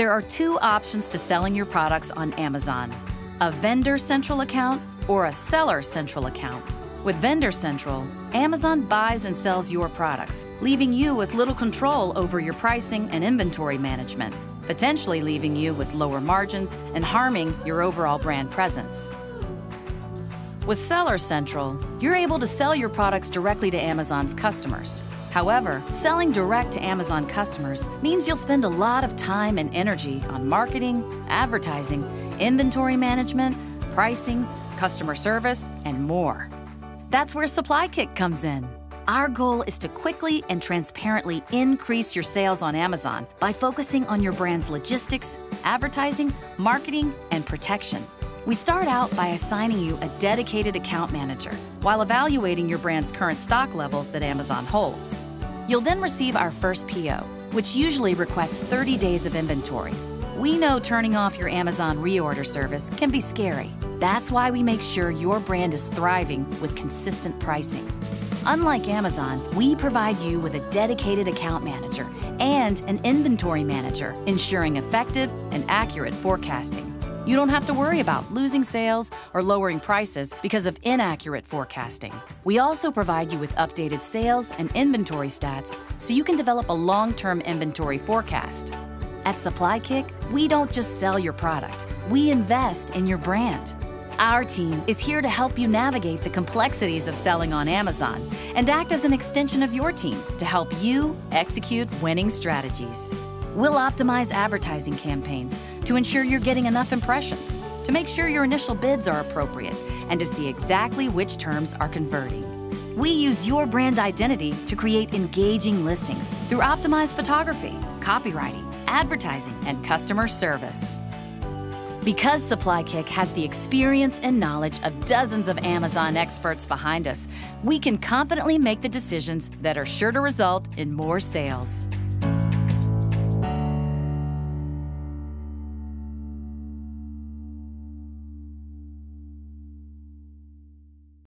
There are two options to selling your products on Amazon a vendor central account or a seller central account. With Vendor Central, Amazon buys and sells your products, leaving you with little control over your pricing and inventory management, potentially leaving you with lower margins and harming your overall brand presence. With Seller Central, you're able to sell your products directly to Amazon's customers. However, selling direct to Amazon customers means you'll spend a lot of time and energy on marketing, advertising, inventory management, pricing, customer service, and more. That's where Supply SupplyKick comes in. Our goal is to quickly and transparently increase your sales on Amazon by focusing on your brand's logistics, advertising, marketing, and protection. We start out by assigning you a dedicated account manager while evaluating your brand's current stock levels that Amazon holds. You'll then receive our first PO, which usually requests 30 days of inventory. We know turning off your Amazon reorder service can be scary. That's why we make sure your brand is thriving with consistent pricing. Unlike Amazon, we provide you with a dedicated account manager and an inventory manager, ensuring effective and accurate forecasting. You don't have to worry about losing sales or lowering prices because of inaccurate forecasting. We also provide you with updated sales and inventory stats so you can develop a long term inventory forecast. At SupplyKick, we don't just sell your product, we invest in your brand. Our team is here to help you navigate the complexities of selling on Amazon and act as an extension of your team to help you execute winning strategies. We'll optimize advertising campaigns to ensure you're getting enough impressions, to make sure your initial bids are appropriate, and to see exactly which terms are converting. We use your brand identity to create engaging listings through optimized photography, copywriting, advertising, and customer service. Because SupplyKick has the experience and knowledge of dozens of Amazon experts behind us, we can confidently make the decisions that are sure to result in more sales.